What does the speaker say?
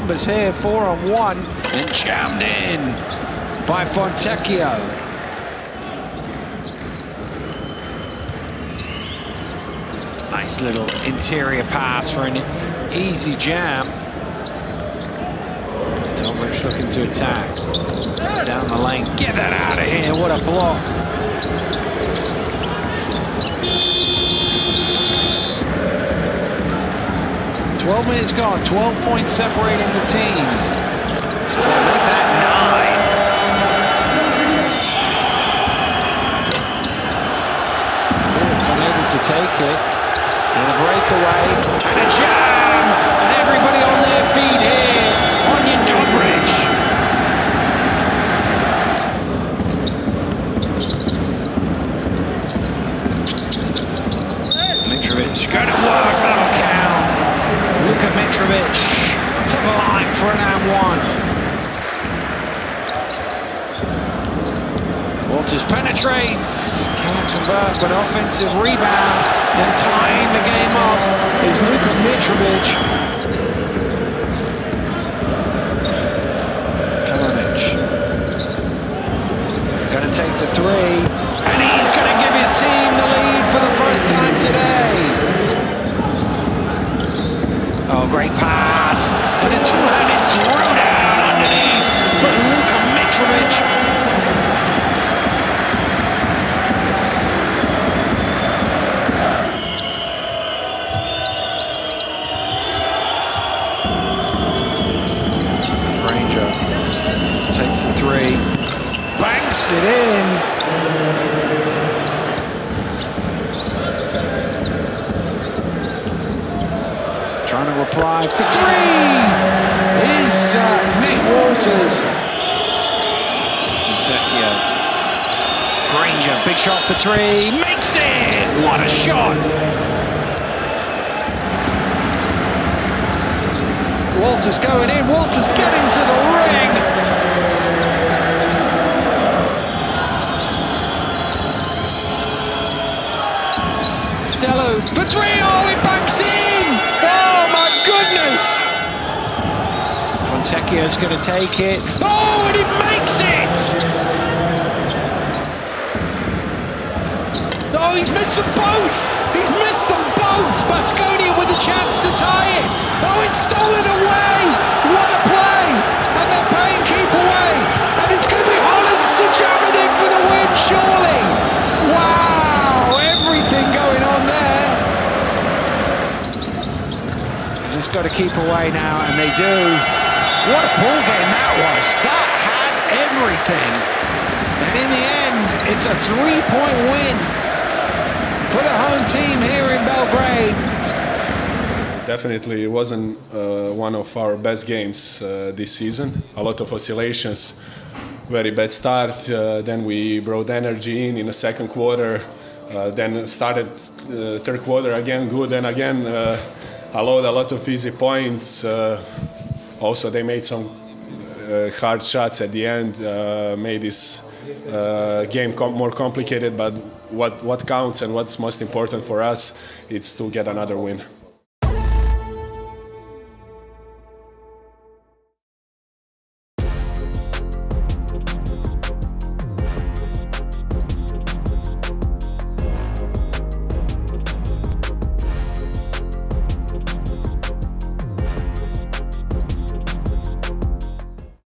numbers here, four on one, and jammed in by Fontecchio. Nice little interior pass for an easy jam. Tomic looking to attack. Down the lane, get that out of here, what a block. 12 minutes gone, 12 points separating the teams. Well, make that nine. It's unable to take it. And a breakaway, and a jam! And everybody on their feet here. Ognjen Dobric. Mitrovic, go to work. Luka Mitrovic to the line for an and one. Wolters penetrates, can't convert, but offensive rebound and tying the game up is Luka Mitrovic. Kalinic. Gonna take the three, and he's gonna give his team the lead for the first time today. Oh, great pass. And a two-handed throwdown underneath for Luka Mitrovic. Granger takes the three, banks it in. Trying to reply for three is uh, Nick Wolters. Fontecchio. Granger, big shot for three, makes it! What a shot! Wolters going in, Wolters getting to the ring! Stello for three, oh, it backs in! Oh my goodness! Fontecchio's going to take it. Oh, and he makes it! Oh, he's missed them both! He's missed them both! Baskonia with a chance to tie it! Oh, it's stolen away! What a play! And they're playing keep away! And it's going to be Hollins to jam it in for the win, surely! Wow! Everything going on there! Just got to keep away now, and they do. What a ball game that was! That had everything! And in the end, it's a three-point win for the home team here in Belgrade. Definitely, it wasn't uh, one of our best games uh, this season. A lot of oscillations, very bad start. Uh, then we brought energy in in the second quarter. Uh, then started uh, third quarter again good, and again uh, allowed a lot of easy points. Also, they made some uh, hard shots at the end, uh, made this uh, game com- more complicated. But what what counts and what's most important for us is to get another win.